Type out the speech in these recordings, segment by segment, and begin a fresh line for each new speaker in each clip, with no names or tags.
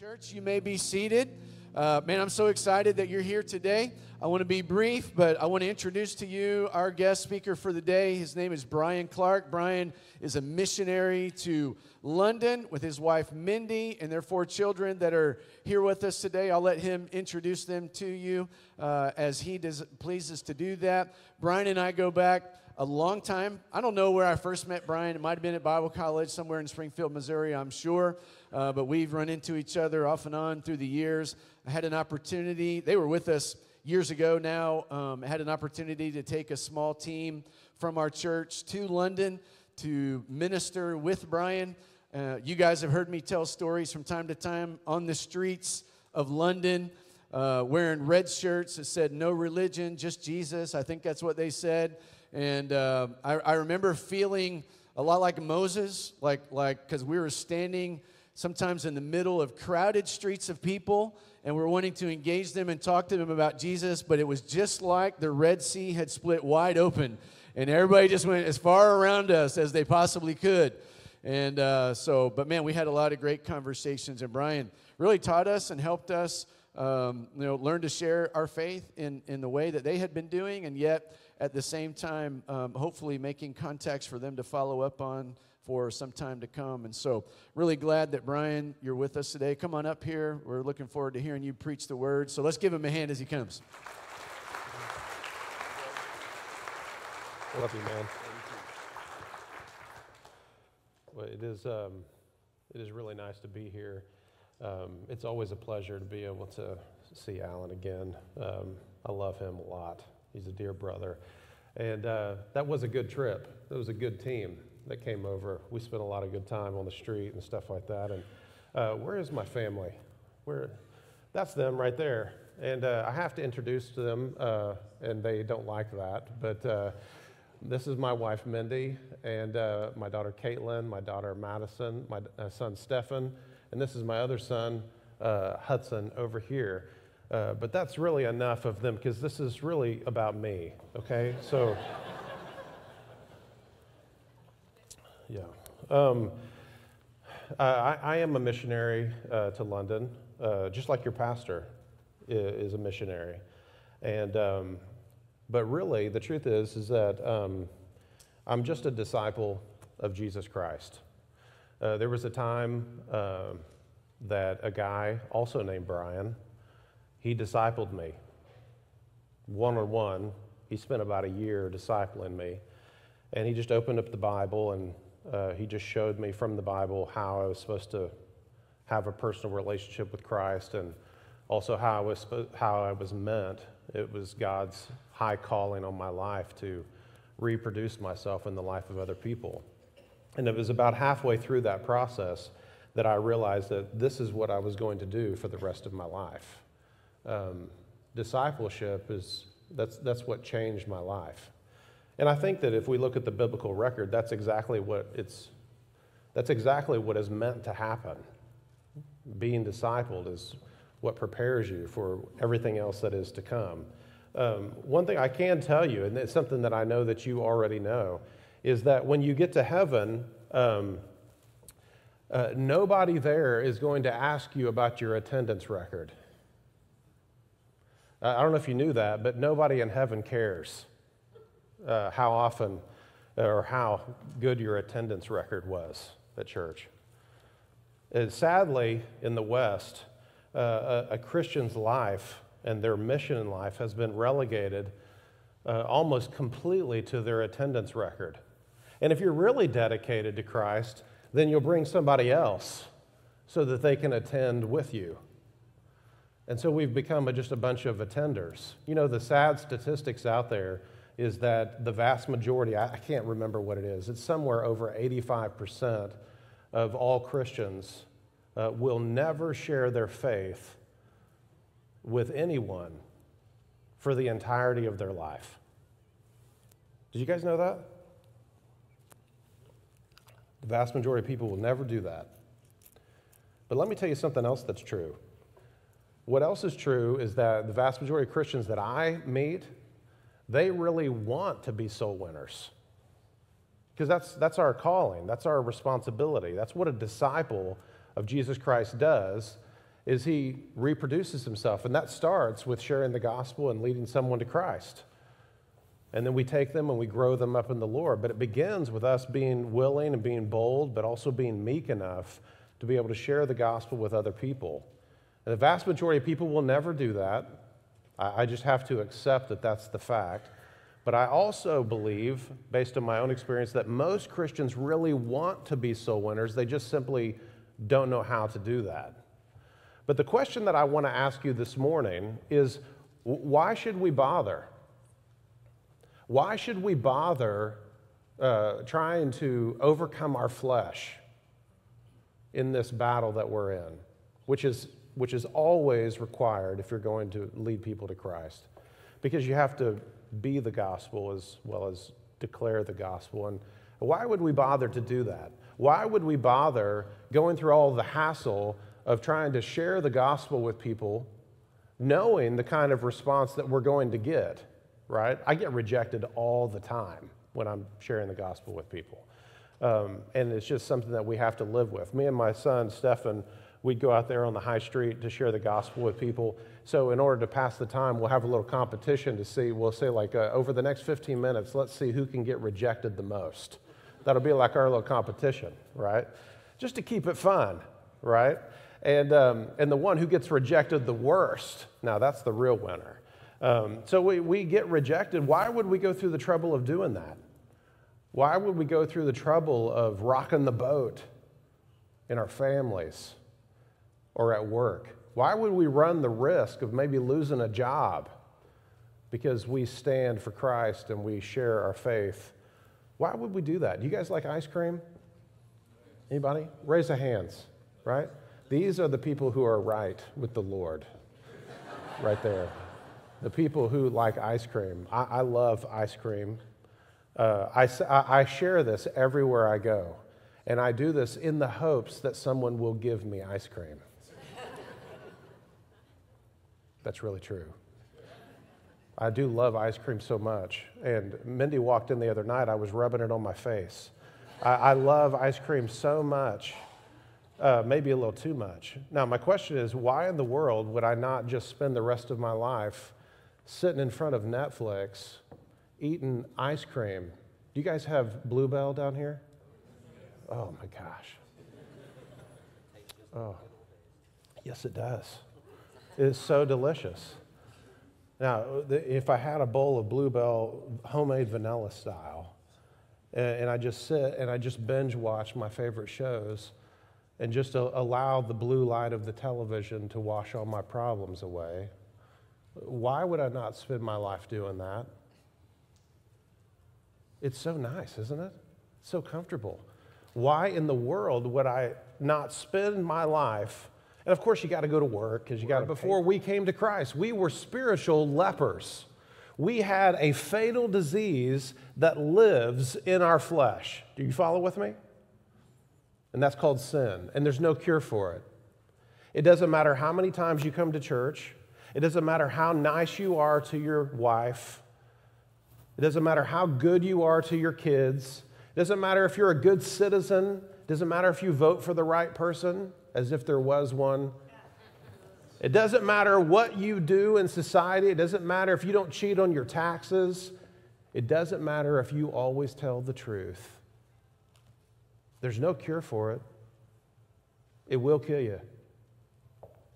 Church, you may be seated. Uh, man, I'm so excited that you're here today. I want to be brief, but I want to introduce to you our guest speaker for the day. His name is Brian Clark. Brian is a missionary to London with his wife Mindy and their four children that are here with us today. I'll let him introduce them to you uh, as he does, pleases to do that. Brian and I go back a long time. I don't know where I first met Brian. It might have been at Bible College somewhere in Springfield, Missouri, I'm sure. Uh, but we've run into each other off and on through the years. I had an opportunity, they were with us years ago now. Um, I had an opportunity to take a small team from our church to London to minister with Brian. Uh, you guys have heard me tell stories from time to time on the streets of London. Uh, wearing red shirts that said no religion, just Jesus. I think that's what they said. And uh, I, I, remember feeling a lot like Moses, like like because we were standing sometimes in the middle of crowded streets of people, and we're wanting to engage them and talk to them about Jesus. But it was just like the Red Sea had split wide open, and everybody just went as far around us as they possibly could. And uh, so, but man, we had a lot of great conversations, and Brian really taught us and helped us. Um, you know, learn to share our faith in, in the way that they had been doing, and yet at the same time, um, hopefully making contacts for them to follow up on for some time to come. And so, really glad that Brian, you're with us today. Come on up here. We're looking forward to hearing you preach the word. So, let's give him a hand as he comes.
Love you, man. Well, it is, um, it is really nice to be here. Um, it's always a pleasure to be able to see Alan again. Um, I love him a lot. He's a dear brother. And uh, that was a good trip. It was a good team that came over. We spent a lot of good time on the street and stuff like that. And uh, where is my family? Where? That's them right there. And uh, I have to introduce them, uh, and they don't like that. But uh, this is my wife, Mindy, and uh, my daughter, Caitlin, my daughter, Madison, my son, Stefan, and this is my other son, Hudson, over here. Uh, but that's really enough of them because this is really about me, okay? So, yeah. Um, I, I, am a missionary uh, to London, uh, just like your pastor is, a missionary. And, um, but really, the truth is, is that um, I'm just a disciple of Jesus Christ. Uh, there was a time uh, that a guy, also named Brian, he discipled me one on one. He spent about a year discipling me. And he just opened up the Bible and uh, he just showed me from the Bible how I was supposed to have a personal relationship with Christ and also how I was, how I was meant. It was God's high calling on my life to reproduce myself in the life of other people. And it was about halfway through that process that I realized that this is what I was going to do for the rest of my life um, discipleship is that's, that's what changed my life. And I think that if we look at the biblical record, that's exactly what it's that's exactly what is meant to happen. Being discipled is what prepares you for everything else that is to come. Um, one thing I can tell you, and it's something that I know that you already know, is that when you get to heaven, um, uh, nobody there is going to ask you about your attendance record. I don't know if you knew that, but nobody in heaven cares uh, how often or how good your attendance record was at church. And uh, sadly, in the West, uh, a, a, Christian's life and their mission in life has been relegated uh, almost completely to their attendance record. And if you're really dedicated to Christ, then you'll bring somebody else so that they can attend with you. And so we've become a, just a bunch of attenders. You know, the sad statistics out there is that the vast majority, I, can't remember what it is, it's somewhere over 85% of all Christians uh, will never share their faith with anyone for the entirety of their life. Did you guys know that? The vast majority of people will never do that. But let me tell you something else that's true. What else is true is that the vast majority of Christians that I meet, they really want to be soul winners. Because that's, that's our calling, that's our responsibility. That's what a disciple of Jesus Christ does. is he reproduces himself. And that starts with sharing the gospel and leading someone to Christ. And then we take them and we grow them up in the Lord. But it begins with us being willing and being bold, but also being meek enough to be able to share the gospel with other people. And the vast majority of people will never do that. I, just have to accept that that's the fact. But I also believe, based on my own experience, that most Christians really want to be soul winners. They just simply don't know how to do that. But the question that I want to ask you this morning is why should we bother? Why should we bother uh, trying to overcome our flesh in this battle that we're in, which is, which is always required if you're going to lead people to Christ? Because you have to be the gospel as well as declare the gospel. And why would we bother to do that? Why would we bother going through all the hassle of trying to share the gospel with people, knowing the kind of response that we're going to get? right? I get rejected all the time when I'm sharing the gospel with people. Um, and it's just something that we have to live with. Me and my son, Stefan, we'd go out there on the high street to share the gospel with people. So, in order to pass the time, we'll have a little competition to see, we'll say, like, uh, over the next 15 minutes, let's see who can get rejected the most. That'll be like our little competition, right? Just to keep it fun, right? And, um, and the one who gets rejected the worst, now that's the real winner. Um, so we, we get rejected. Why would we go through the trouble of doing that? Why would we go through the trouble of rocking the boat in our families or at work? Why would we run the risk of maybe losing a job because we stand for Christ and we share our faith? Why would we do that? Do you guys like ice cream? Anybody? Raise the hands, right? These are the people who are right with the Lord, right there the people who like ice cream. I, I love ice cream. Uh, I, I share this everywhere I go, and I do this in the hopes that someone will give me ice cream. That's really true. I do love ice cream so much. And Mindy walked in the other night, I was rubbing it on my face. I, I love ice cream so much, uh, maybe a little too much. Now, my question is why in the world would I not just spend the rest of my life sitting in front of Netflix eating ice cream. Do you guys have Bluebell down here? Oh my gosh. Oh, yes, it does. Is so delicious. Now, if I had a bowl of Bluebell homemade vanilla style, and I just sit and I just binge watch my favorite shows and just allow the blue light of the television to wash all my problems away, why would I not spend my life doing that? It's so nice, isn't it? so comfortable. Why in the world would I not spend my life? And of course, you got to go to work because you got to. Before we came to Christ, we were spiritual lepers. We had a fatal disease that lives in our flesh. Do you follow with me? And that's called sin, and there's no cure for it. It doesn't matter how many times you come to church, it doesn't matter how nice you are to your wife. It doesn't matter how good you are to your kids. It doesn't matter if you're a good citizen. It doesn't matter if you vote for the right person, as if there was one. It doesn't matter what you do in society. It doesn't matter if you don't cheat on your taxes. It doesn't matter if you always tell the truth. There's no cure for it. It will kill you.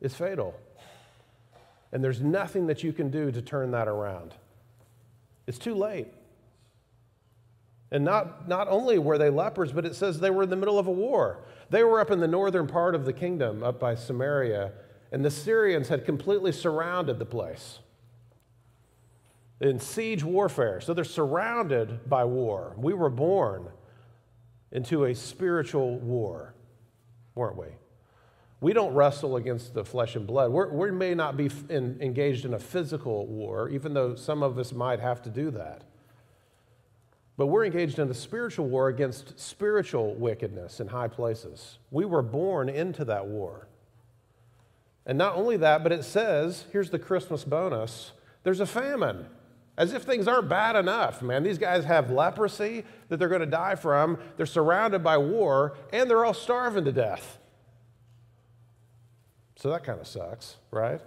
It's fatal. And there's nothing that you can do to turn that around. It's too late. And not, not only were they lepers, but it says they were in the middle of a war. They were up in the northern part of the kingdom, up by Samaria, and the Syrians had completely surrounded the place in siege warfare. So they're surrounded by war. We were born into a spiritual war, weren't we? We don't wrestle against the flesh and blood. We're, we may not be in, engaged in a physical war, even though some of us might have to do that. But we're engaged in a spiritual war against spiritual wickedness in high places. We were born into that war. And not only that, but it says here's the Christmas bonus there's a famine. As if things aren't bad enough, man. These guys have leprosy that they're going to die from, they're surrounded by war, and they're all starving to death. So that kind of sucks, right?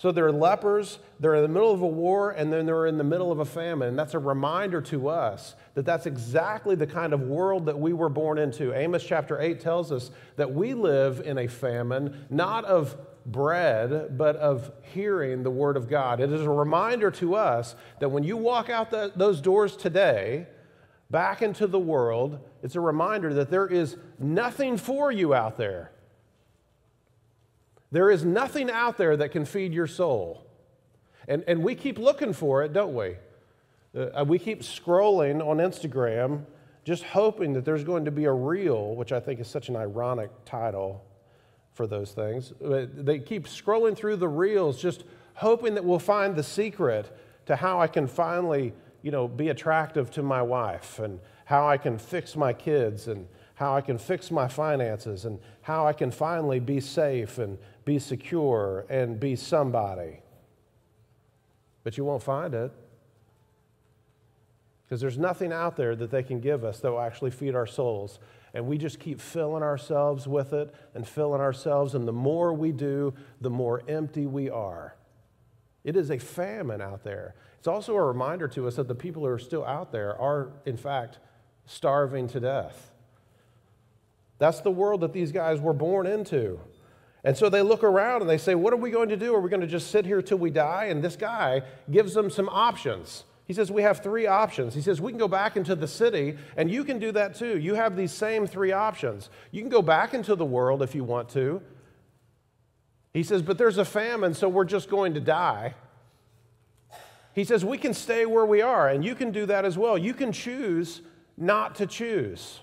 So they're lepers, they're in the middle of a war, and then they're in the middle of a famine. And that's a reminder to us that that's exactly the kind of world that we were born into. Amos chapter 8 tells us that we live in a famine, not of bread, but of hearing the word of God. It is a reminder to us that when you walk out the, those doors today, back into the world, it's a reminder that there is nothing for you out there. There is nothing out there that can feed your soul. And, and we keep looking for it, don't we? Uh, we keep scrolling on Instagram, just hoping that there's going to be a reel, which I think is such an ironic title for those things. They keep scrolling through the reels, just hoping that we'll find the secret to how I can finally, you know, be attractive to my wife and how I can fix my kids and how I can fix my finances and how I can finally be safe and be secure and be somebody. But you won't find it. Because there's nothing out there that they can give us that will actually feed our souls. And we just keep filling ourselves with it and filling ourselves. And the more we do, the more empty we are. It is a famine out there. It's also a reminder to us that the people who are still out there are, in fact, starving to death. That's the world that these guys were born into. And so they look around and they say, What are we going to do? Are we going to just sit here till we die? And this guy gives them some options. He says, We have three options. He says, We can go back into the city, and you can do that too. You have these same three options. You can go back into the world if you want to. He says, But there's a famine, so we're just going to die. He says, We can stay where we are, and you can do that as well. You can choose not to choose.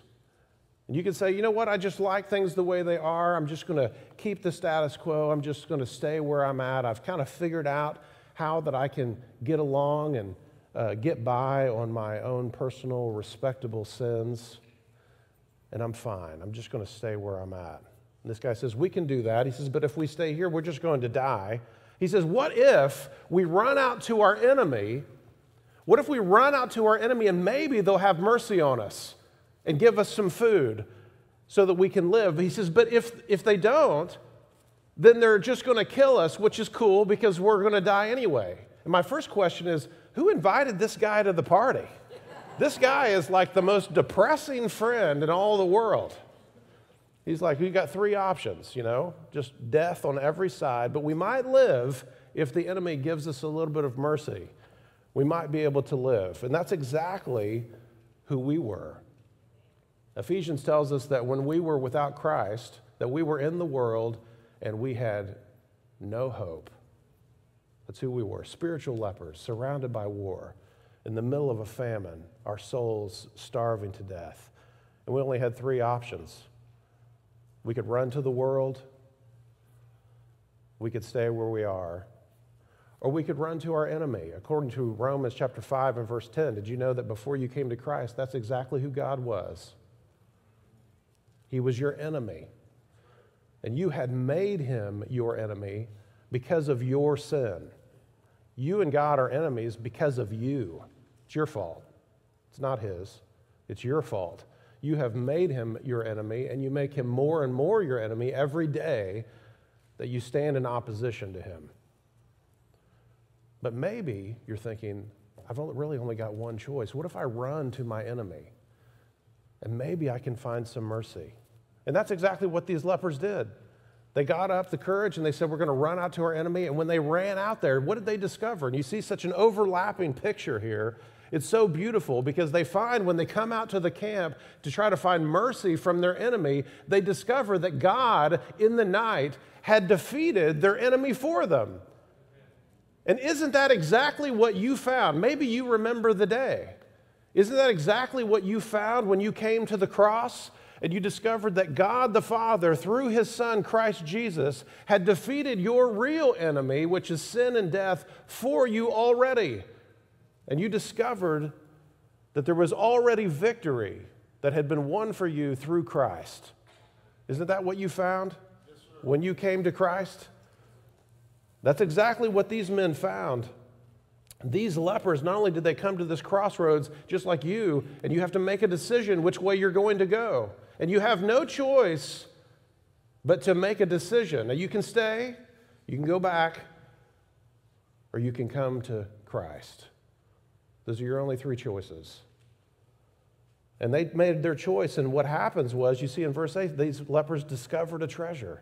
And you can say, you know what, I just like things the way they are. I'm just going to keep the status quo. I'm just going to stay where I'm at. I've kind of figured out how that I can get along and uh, get by on my own personal, respectable sins. And I'm fine. I'm just going to stay where I'm at. And this guy says, We can do that. He says, But if we stay here, we're just going to die. He says, What if we run out to our enemy? What if we run out to our enemy and maybe they'll have mercy on us? And give us some food so that we can live. He says, but if, if they don't, then they're just going to kill us, which is cool because we're going to die anyway. And my first question is who invited this guy to the party? this guy is like the most depressing friend in all the world. He's like, we got three options, you know, just death on every side, but we might live if the enemy gives us a little bit of mercy. We might be able to live. And that's exactly who we were. Ephesians tells us that when we were without Christ, that we were in the world and we had no hope. That's who we were spiritual lepers, surrounded by war, in the middle of a famine, our souls starving to death. And we only had three options we could run to the world, we could stay where we are, or we could run to our enemy. According to Romans chapter 5 and verse 10, did you know that before you came to Christ, that's exactly who God was? He was your enemy. And you had made him your enemy because of your sin. You and God are enemies because of you. It's your fault. It's not his, it's your fault. You have made him your enemy, and you make him more and more your enemy every day that you stand in opposition to him. But maybe you're thinking, I've really only got one choice. What if I run to my enemy? And maybe I can find some mercy. And that's exactly what these lepers did. They got up the courage and they said, We're going to run out to our enemy. And when they ran out there, what did they discover? And you see such an overlapping picture here. It's so beautiful because they find when they come out to the camp to try to find mercy from their enemy, they discover that God in the night had defeated their enemy for them. And isn't that exactly what you found? Maybe you remember the day. Isn't that exactly what you found when you came to the cross and you discovered that God the Father, through his Son, Christ Jesus, had defeated your real enemy, which is sin and death, for you already? And you discovered that there was already victory that had been won for you through Christ. Isn't that what you found when you came to Christ? That's exactly what these men found. These lepers, not only did they come to this crossroads just like you, and you have to make a decision which way you're going to go. And you have no choice but to make a decision. Now, you can stay, you can go back, or you can come to Christ. Those are your only three choices. And they made their choice, and what happens was, you see in verse 8, these lepers discovered a treasure.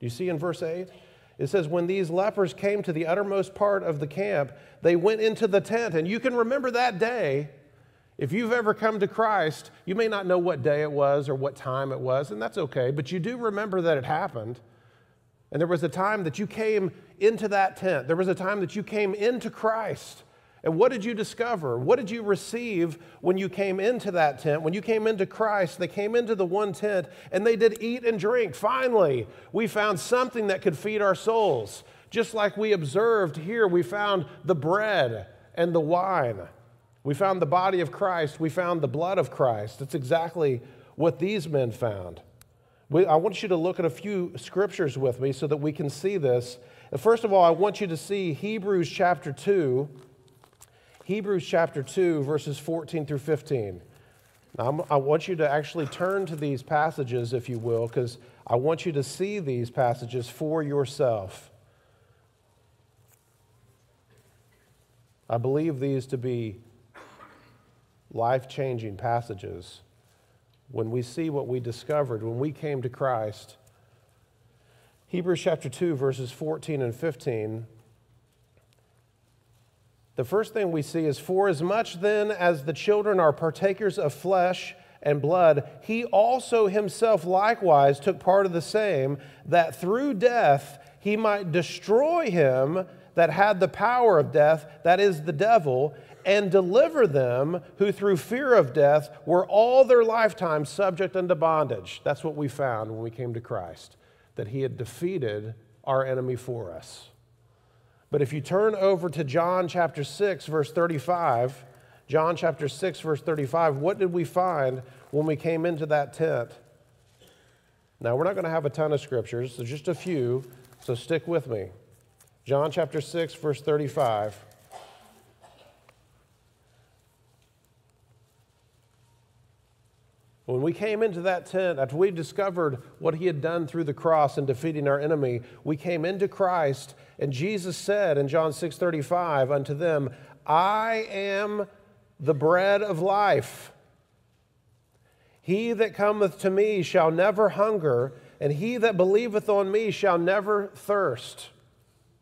Do you see in verse 8? It says, When these lepers came to the uttermost part of the camp, they went into the tent. And you can remember that day. If you've ever come to Christ, you may not know what day it was or what time it was, and that's okay, but you do remember that it happened. And there was a time that you came into that tent, there was a time that you came into Christ. And what did you discover? What did you receive when you came into that tent? When you came into Christ, they came into the one tent and they did eat and drink. Finally, we found something that could feed our souls. Just like we observed here, we found the bread and the wine. We found the body of Christ. We found the blood of Christ. That's exactly what these men found. We, I want you to look at a few scriptures with me so that we can see this. First of all, I want you to see Hebrews chapter 2 Hebrews chapter 2, verses 14 through 15. Now, I want you to actually turn to these passages, if you will, because I want you to see these passages for yourself. I believe these to be life changing passages. When we see what we discovered when we came to Christ, Hebrews chapter 2, verses 14 and 15 the first thing we see is, For as much then as the children are partakers of flesh and blood, he also himself likewise took part of the same, that through death he might destroy him that had the power of death, that is the devil, and deliver them who through fear of death were all their lifetime subject unto bondage. That's what we found when we came to Christ, that he had defeated our enemy for us. But if you turn over to John chapter 6, verse 35, John chapter 6, verse 35, what did we find when we came into that tent? Now, we're not going to have a ton of scriptures, so just a few, so stick with me. John chapter 6, verse 35. When we came into that tent, after we discovered what he had done through the cross in defeating our enemy, we came into Christ, and Jesus said in John 6:35 unto them, I am the bread of life. He that cometh to me shall never hunger, and he that believeth on me shall never thirst.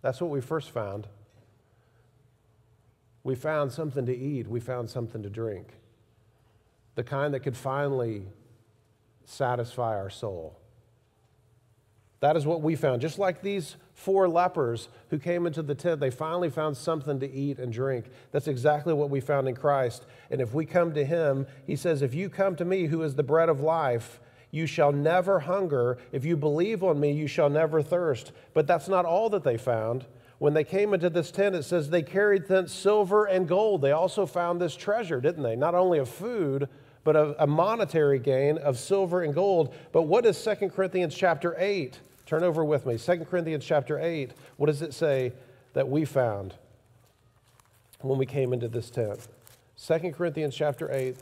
That's what we first found. We found something to eat, we found something to drink the kind that could finally satisfy our soul. That is what we found. Just like these four lepers who came into the tent, they finally found something to eat and drink. That's exactly what we found in Christ. And if we come to Him, He says, If you come to me, who is the bread of life, you shall never hunger. If you believe on me, you shall never thirst. But that's not all that they found. When they came into this tent, it says they carried thence silver and gold. They also found this treasure, didn't they? Not only of food, but a, a monetary gain of silver and gold. But what is 2 Corinthians chapter 8? Turn over with me. 2 Corinthians chapter 8. What does it say that we found when we came into this tent? 2 Corinthians chapter 8.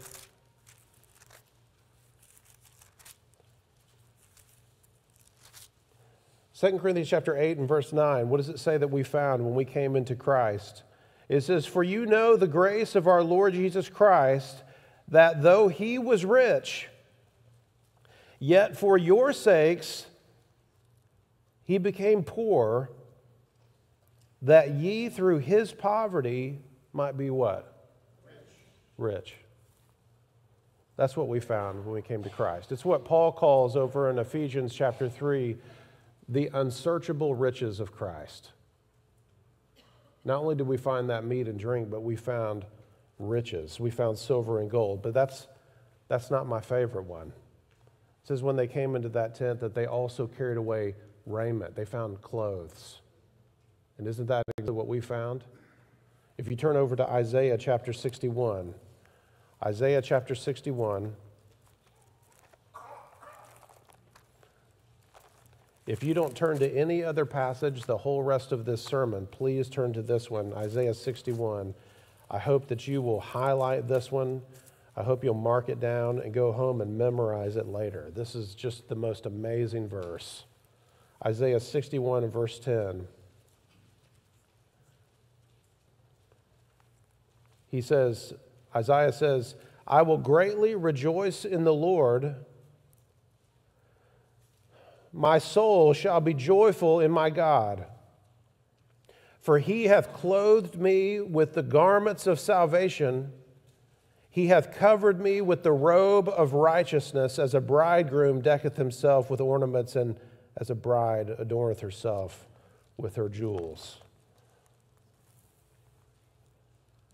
Second Corinthians chapter 8 and verse 9, what does it say that we found when we came into Christ? It says, For you know the grace of our Lord Jesus Christ, that though he was rich, yet for your sakes he became poor, that ye through his poverty might be what? Rich. Rich. That's what we found when we came to Christ. It's what Paul calls over in Ephesians chapter 3 the unsearchable riches of Christ. Not only did we find that meat and drink, but we found riches. We found silver and gold, but that's, that's not my favorite one. It says when they came into that tent that they also carried away raiment. They found clothes. And isn't that exactly what we found? If you turn over to Isaiah chapter 61, Isaiah chapter 61. If you don't turn to any other passage the whole rest of this sermon, please turn to this one, Isaiah 61. I hope that you will highlight this one. I hope you'll mark it down and go home and memorize it later. This is just the most amazing verse. Isaiah 61 and verse 10. He says, Isaiah says, I will greatly rejoice in the Lord. My soul shall be joyful in my God. For he hath clothed me with the garments of salvation. He hath covered me with the robe of righteousness, as a bridegroom decketh himself with ornaments, and as a bride adorneth herself with her jewels.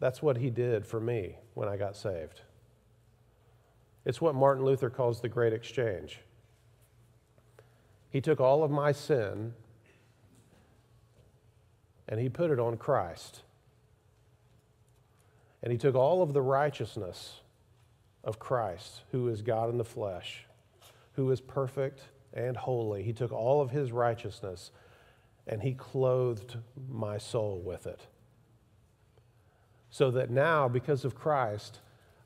That's what he did for me when I got saved. It's what Martin Luther calls the great exchange. He took all of my sin and he put it on Christ. And he took all of the righteousness of Christ, who is God in the flesh, who is perfect and holy. He took all of his righteousness and he clothed my soul with it. So that now, because of Christ,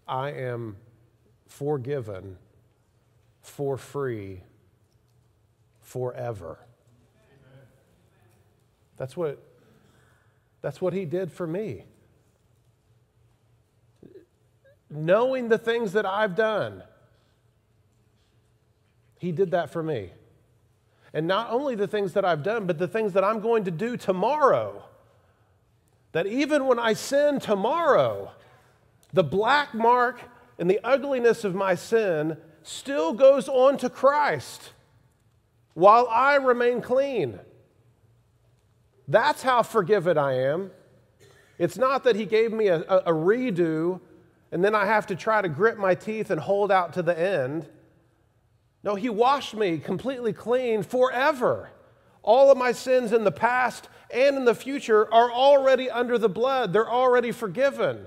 I am forgiven, for free, forever. That's what, that's what he did for me. Knowing the things that I've done, he did that for me. And not only the things that I've done, but the things that I'm going to do tomorrow. That even when I sin tomorrow, the black mark and the ugliness of my sin still goes on to Christ while I remain clean. That's how forgiven I am. It's not that He gave me a, a, a, redo and then I have to try to grit my teeth and hold out to the end. No, He washed me completely clean forever. All of my sins in the past and in the future are already under the blood, they're already forgiven.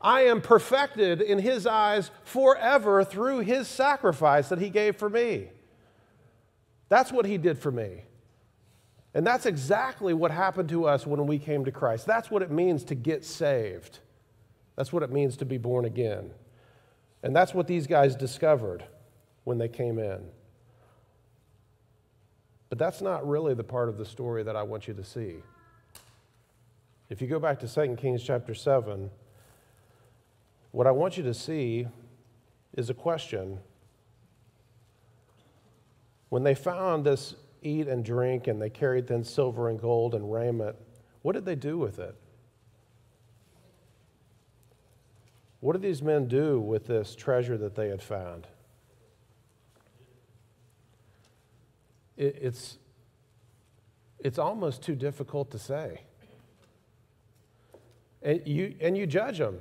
I am perfected in His eyes forever through His sacrifice that He gave for me. That's what He did for me. And that's exactly what happened to us when we came to Christ. That's what it means to get saved. That's what it means to be born again. And that's what these guys discovered when they came in. But that's not really the part of the story that I want you to see. If you go back to 2 Kings chapter 7, what I want you to see is a question. When they found this eat and drink and they carried then silver and gold and raiment, what did they do with it? What did these men do with this treasure that they had found? It, it's, it's almost too difficult to say. And you, and you judge them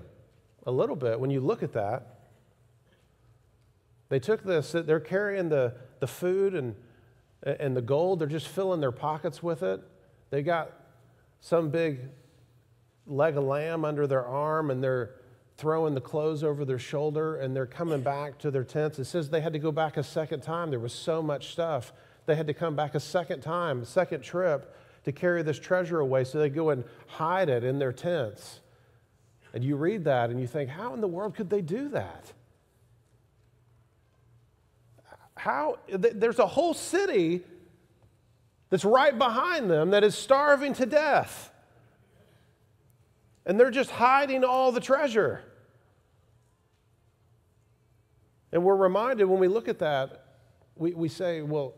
a little bit when you look at that. They took this, they're carrying the, the food and, and the gold, they're just filling their pockets with it. They got some big leg of lamb under their arm and they're throwing the clothes over their shoulder and they're coming back to their tents. It says they had to go back a second time. There was so much stuff. They had to come back a second time, a second trip to carry this treasure away so they go and hide it in their tents. And you read that and you think, how in the world could they do that? How? There's a whole city that's right behind them that is starving to death. And they're just hiding all the treasure. And we're reminded when we look at that, we, we say, well,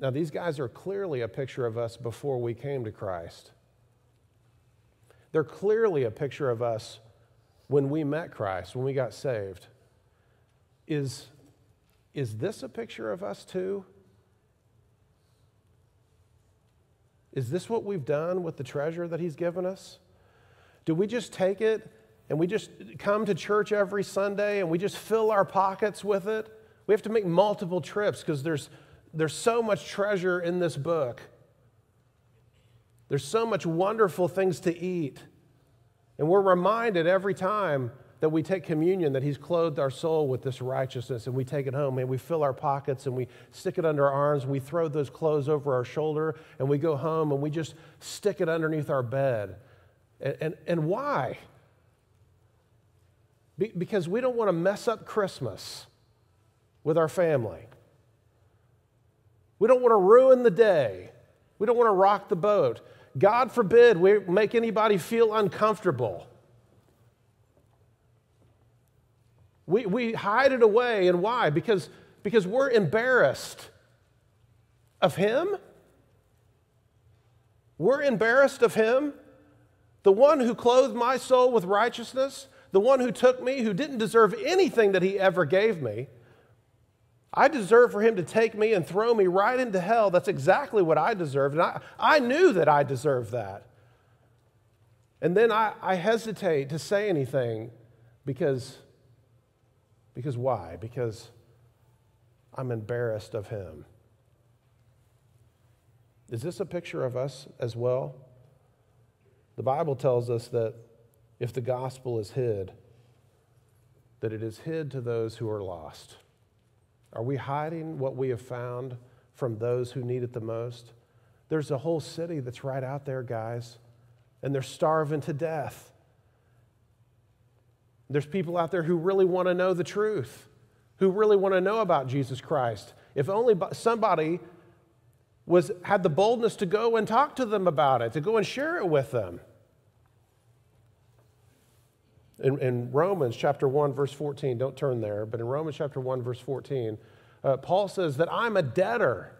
now these guys are clearly a picture of us before we came to Christ. They're clearly a picture of us when we met Christ, when we got saved. Is, is this a picture of us too? Is this what we've done with the treasure that He's given us? Do we just take it and we just come to church every Sunday and we just fill our pockets with it? We have to make multiple trips because there's, there's so much treasure in this book. There's so much wonderful things to eat. And we're reminded every time that we take communion that He's clothed our soul with this righteousness and we take it home and we fill our pockets and we stick it under our arms and we throw those clothes over our shoulder and we go home and we just stick it underneath our bed. And, and, and why? Be- because we don't want to mess up Christmas with our family. We don't want to ruin the day. We don't want to rock the boat. God forbid we make anybody feel uncomfortable. We, we hide it away. And why? Because, because we're embarrassed of Him. We're embarrassed of Him. The one who clothed my soul with righteousness, the one who took me, who didn't deserve anything that He ever gave me. I deserve for him to take me and throw me right into hell. That's exactly what I deserved. And I, I knew that I deserved that. And then I, I hesitate to say anything because, because why? Because I'm embarrassed of him. Is this a picture of us as well? The Bible tells us that if the gospel is hid, that it is hid to those who are lost. Are we hiding what we have found from those who need it the most? There's a whole city that's right out there, guys, and they're starving to death. There's people out there who really want to know the truth, who really want to know about Jesus Christ. If only somebody was, had the boldness to go and talk to them about it, to go and share it with them. In, in, Romans chapter 1, verse 14, don't turn there, but in Romans chapter 1, verse 14, uh, Paul says that I'm a debtor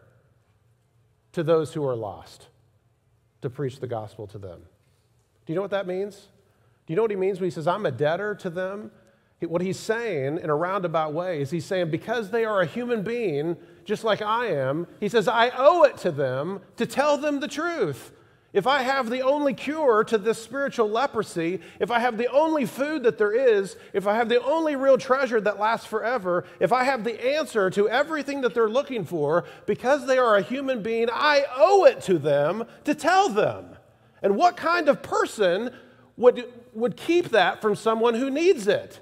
to those who are lost to preach the gospel to them. Do you know what that means? Do you know what he means when he says, I'm a debtor to them? What he's saying in a roundabout way is he's saying, because they are a human being, just like I am, he says, I owe it to them to tell them the truth. If I have the only cure to this spiritual leprosy, if I have the only food that there is, if I have the only real treasure that lasts forever, if I have the answer to everything that they're looking for, because they are a human being, I owe it to them to tell them. And what kind of person would, would keep that from someone who needs it?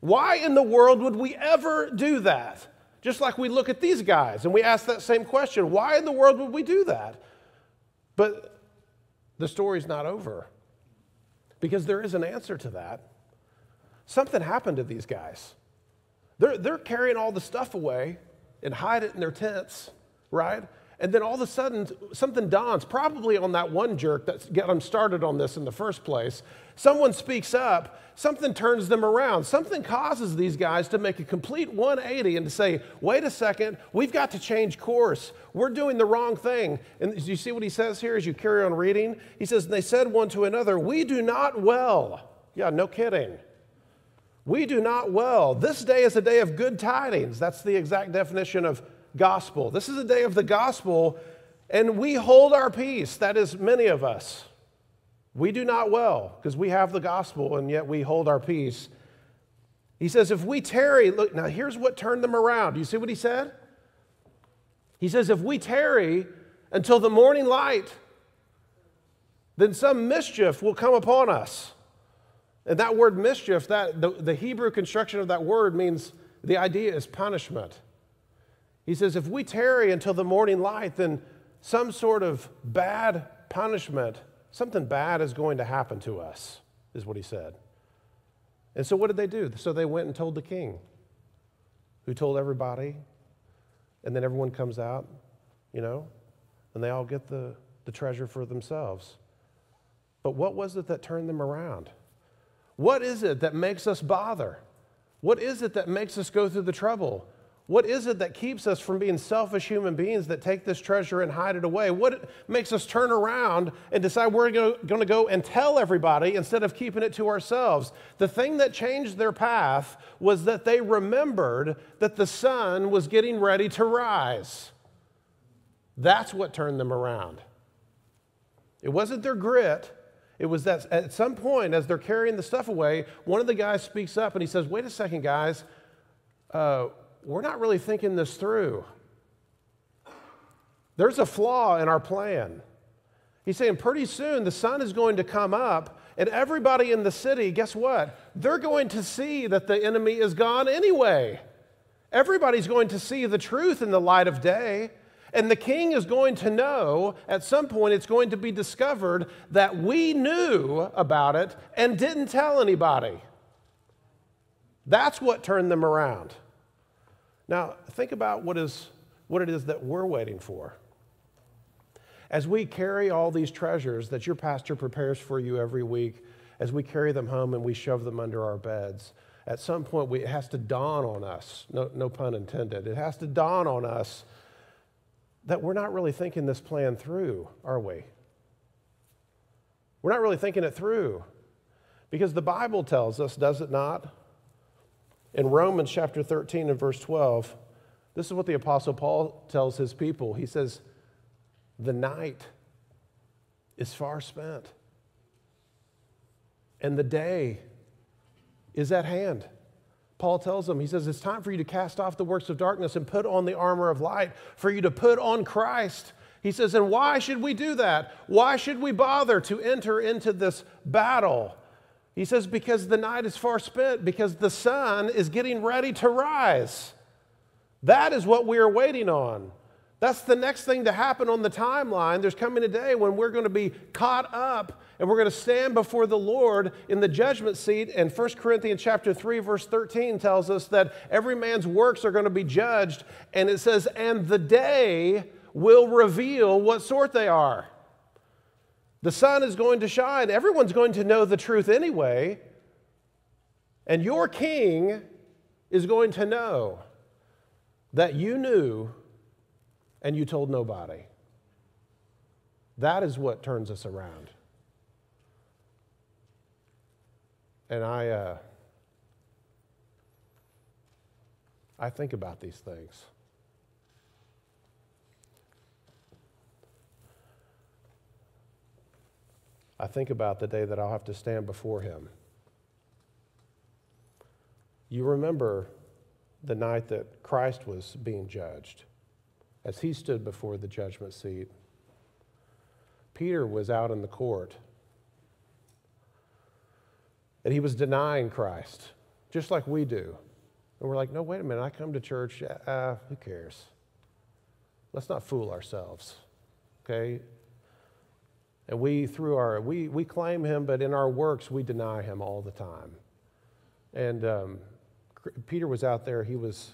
Why in the world would we ever do that? Just like we look at these guys and we ask that same question why in the world would we do that? But the story's not over because there is an answer to that. Something happened to these guys. They're, they're carrying all the stuff away and hide it in their tents, right? And then all of a sudden, something dawns, probably on that one jerk that got them started on this in the first place. Someone speaks up, something turns them around. Something causes these guys to make a complete 180 and to say, wait a second, we've got to change course. We're doing the wrong thing. And you see what he says here as you carry on reading? He says, and They said one to another, We do not well. Yeah, no kidding. We do not well. This day is a day of good tidings. That's the exact definition of gospel. This is a day of the gospel, and we hold our peace. That is, many of us. We do not well because we have the gospel, and yet we hold our peace. He says, if we tarry, look, now here's what turned them around. Do you see what he said? He says, if we tarry until the morning light, then some mischief will come upon us. And that word mischief, that the, the Hebrew construction of that word means the idea is punishment. He says, if we tarry until the morning light, then some sort of bad punishment, something bad is going to happen to us, is what he said. And so what did they do? So they went and told the king, who told everybody, and then everyone comes out, you know, and they all get the, the treasure for themselves. But what was it that turned them around? What is it that makes us bother? What is it that makes us go through the trouble? What is it that keeps us from being selfish human beings that take this treasure and hide it away? What makes us turn around and decide we're going to go and tell everybody instead of keeping it to ourselves? The thing that changed their path was that they remembered that the sun was getting ready to rise. That's what turned them around. It wasn't their grit. It was that at some point, as they're carrying the stuff away, one of the guys speaks up and he says, Wait a second, guys. Uh, we're not really thinking this through. There's a flaw in our plan. He's saying pretty soon the sun is going to come up, and everybody in the city, guess what? They're going to see that the enemy is gone anyway. Everybody's going to see the truth in the light of day. And the king is going to know at some point it's going to be discovered that we knew about it and didn't tell anybody. That's what turned them around. Now, think about what, is, what it is that we're waiting for. As we carry all these treasures that your pastor prepares for you every week, as we carry them home and we shove them under our beds, at some point we, it has to dawn on us, no, no pun intended, it has to dawn on us that we're not really thinking this plan through, are we? We're not really thinking it through. Because the Bible tells us, does it not? In Romans chapter 13 and verse 12, this is what the Apostle Paul tells his people. He says, The night is far spent, and the day is at hand. Paul tells them, he says, It's time for you to cast off the works of darkness and put on the armor of light, for you to put on Christ. He says, And why should we do that? Why should we bother to enter into this battle? He says, Because the night is far spent, because the sun is getting ready to rise. That is what we are waiting on. That's the next thing to happen on the timeline. There's coming a day when we're going to be caught up and we're going to stand before the Lord in the judgment seat. And 1 Corinthians chapter 3 verse 13 tells us that every man's works are going to be judged and it says and the day will reveal what sort they are. The sun is going to shine. Everyone's going to know the truth anyway. And your king is going to know that you knew and you told nobody. That is what turns us around. And I, uh, I think about these things. I think about the day that I'll have to stand before him. You remember the night that Christ was being judged, as he stood before the judgment seat. Peter was out in the court, and he was denying Christ, just like we do. And we're like, no, wait a minute, I come to church, uh, who cares? Let's not fool ourselves, okay? And we, through our, we, we claim him, but in our works, we deny him all the time. And um, Peter was out there, he was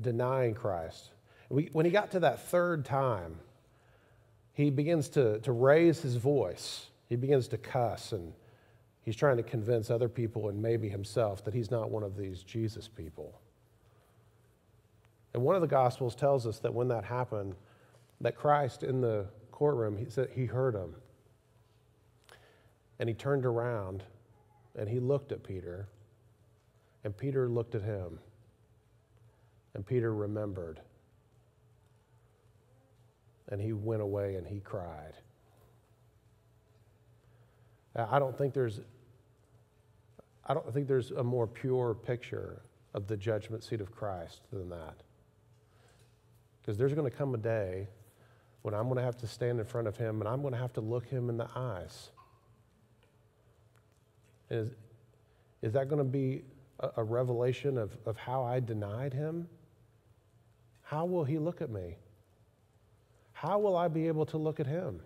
denying Christ. We, when he got to that third time, he begins to, to raise his voice. He begins to cuss, and he's trying to convince other people and maybe himself that he's not one of these Jesus people. And one of the Gospels tells us that when that happened, that Christ in the courtroom, he said he heard him. And he turned around and he looked at Peter, and Peter looked at him, and Peter remembered. And he went away and he cried. I don't think there's I don't think there's a more pure picture of the judgment seat of Christ than that. Because there's going to come a day when I'm going to have to stand in front of him and I'm going to have to look him in the eyes. Is, is that going to be a, a revelation of, of how I denied him? How will he look at me? How will I be able to look at him?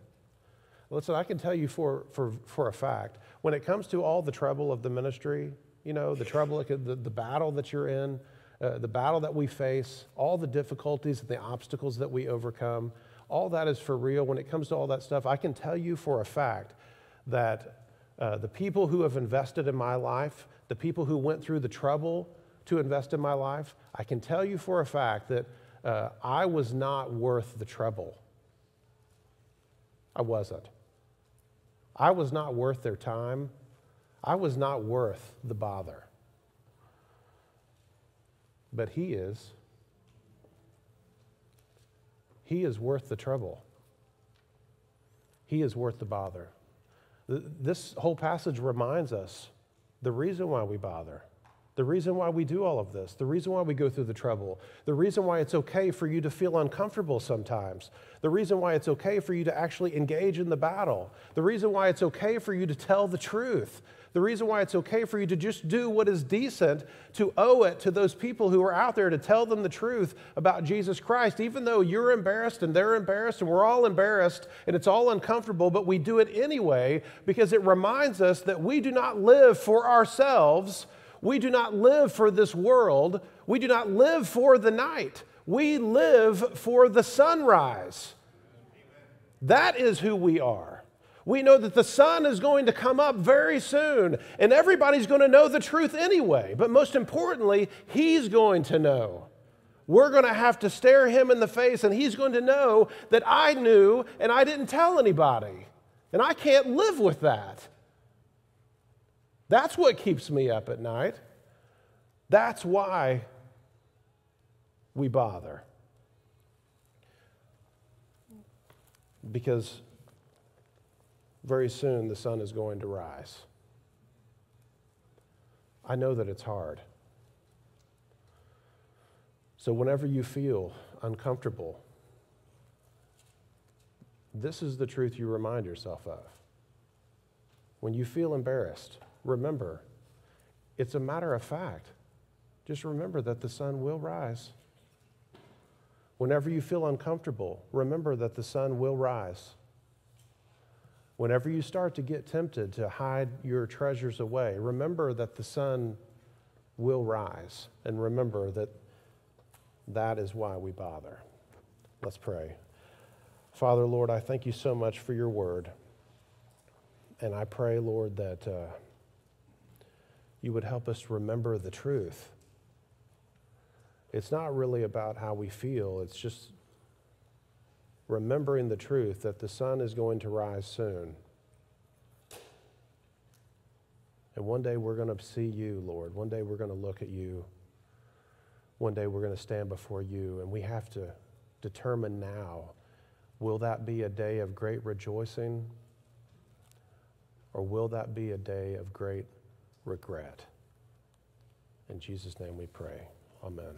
Listen, I can tell you for, for, for a fact, when it comes to all the trouble of the ministry, you know, the trouble, the, the battle that you're in, uh, the battle that we face, all the difficulties and the obstacles that we overcome, all that is for real. When it comes to all that stuff, I can tell you for a fact that uh, the people who have invested in my life, the people who went through the trouble to invest in my life, I can tell you for a fact that uh, I was not worth the trouble. I wasn't. I was not worth their time. I was not worth the bother. But He is. He is worth the trouble. He is worth the bother. This whole passage reminds us the reason why we bother, the reason why we do all of this, the reason why we go through the trouble, the reason why it's okay for you to feel uncomfortable sometimes, the reason why it's okay for you to actually engage in the battle, the reason why it's okay for you to tell the truth, the reason why it's okay for you to just do what is decent, to owe it to those people who are out there to tell them the truth about Jesus Christ, even though you're embarrassed and they're embarrassed and we're all embarrassed and it's all uncomfortable, but we do it anyway because it reminds us that we do not live for ourselves. We do not live for this world. We do not live for the night. We live for the sunrise. That is who we are. We know that the sun is going to come up very soon, and everybody's going to know the truth anyway. But most importantly, he's going to know. We're going to have to stare him in the face, and he's going to know that I knew and I didn't tell anybody. And I can't live with that. That's what keeps me up at night. That's why we bother. Because very soon the sun is going to rise. I know that it's hard. So, whenever you feel uncomfortable, this is the truth you remind yourself of. When you feel embarrassed, remember, it's a matter of fact. Just remember that the sun will rise. Whenever you feel uncomfortable, remember that the sun will rise. Whenever you start to get tempted to hide your treasures away, remember that the sun will rise. And remember that that is why we bother. Let's pray. Father, Lord, I thank you so much for your word. And I pray, Lord, that uh, you would help us remember the truth it's not really about how we feel, it's just remembering the truth that the sun is going to rise soon. And one day we're going to see you, Lord. One day we're going to look at you. One day we're going to stand before you, and we have to determine now will that be a day of great rejoicing, or will that be a day of great regret? In Jesus' name we pray. Amen.